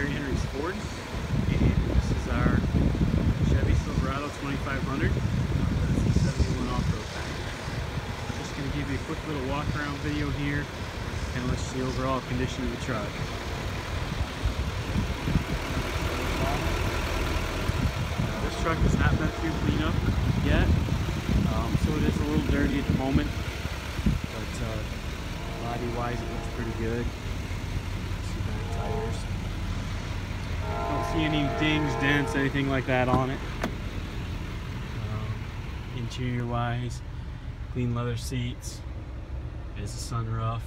Ford, and this is our Chevy Silverado 2500 Z71 off-road package. Just going to give you a quick little walk-around video here and let you see the overall condition of the truck. This truck has not been through cleanup yet, um, so it is a little dirty at the moment, but uh, body-wise it looks pretty good. See any dings, dents, anything like that on it. Um, interior wise, clean leather seats. Is a sunroof.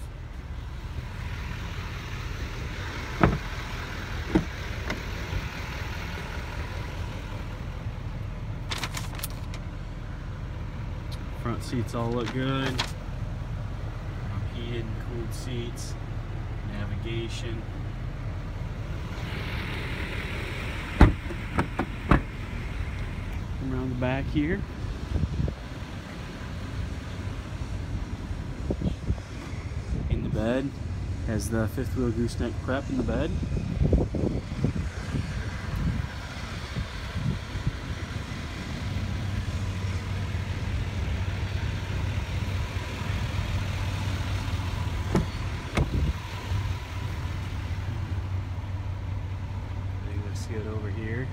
Front seats all look good. Um, heated and cooled seats. Navigation. Back here. In the bed has the fifth wheel gooseneck prep in the bed. I think looks good over here.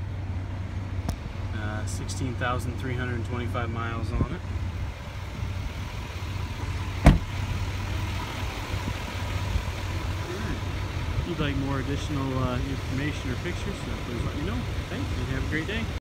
Uh, 16,325 miles on it. If you'd like more additional uh, information or pictures, uh, please let me know. Thanks and have a great day.